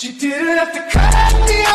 You didn't have to cut me off.